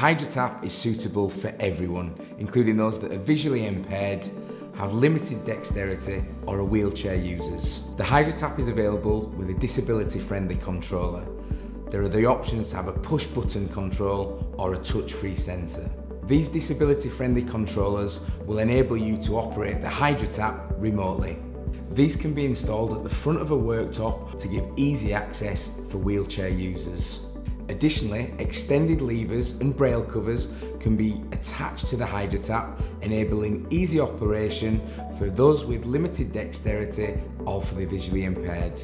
HydroTap is suitable for everyone, including those that are visually impaired, have limited dexterity or are wheelchair users. The HydroTap is available with a disability friendly controller. There are the options to have a push button control or a touch free sensor. These disability friendly controllers will enable you to operate the HydroTap remotely. These can be installed at the front of a worktop to give easy access for wheelchair users. Additionally, extended levers and braille covers can be attached to the HydroTap, enabling easy operation for those with limited dexterity or for the visually impaired.